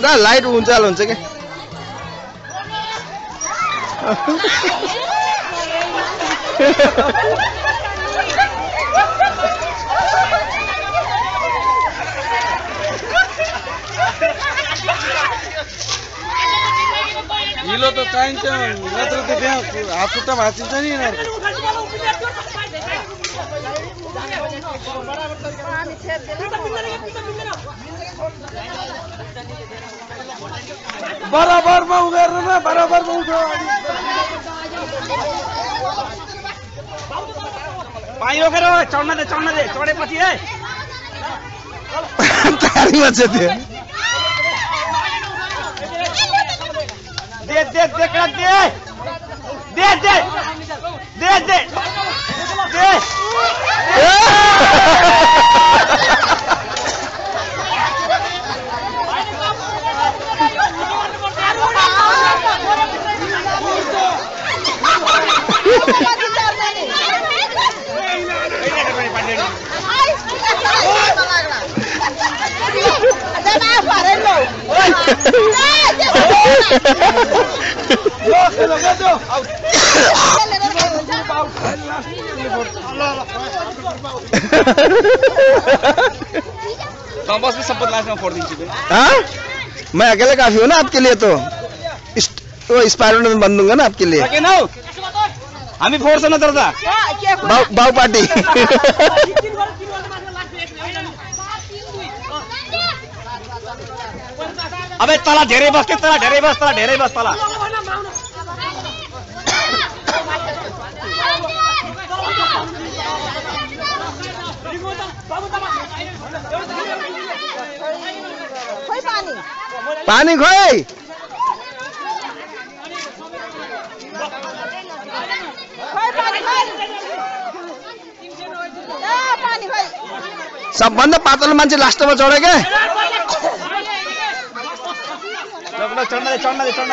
कहाँ लाइट उन्चाल हुन्छ क्या। हिलो त चाहिन्छ नत्र त त्यहाँ हात खुट्टा भाँचिन्छ नि यिनीहरूको बराबरमा उगाएर न बराबरमा उठो पानी रोकेर चढ्न दे चढ्न दे चढेपछि है तयारीमा छ त्यो दे। दे दे कहाँ दे दे हाँ? मैं अकेले काफ़ी हूँ ना आपके लिए तो। इस- वो स्पाइरल में बन दूँगा ना आपके लिए। हामी फोर्छ न तर बाउ पार्टी अबे तल धेरै बस के तल धेरै बस तल धेरै बस तल पानी खोइ सबभन्दा पातलो मान्छे लास्टमा चढ्यो क्या चढ्न चढ्न चढ्न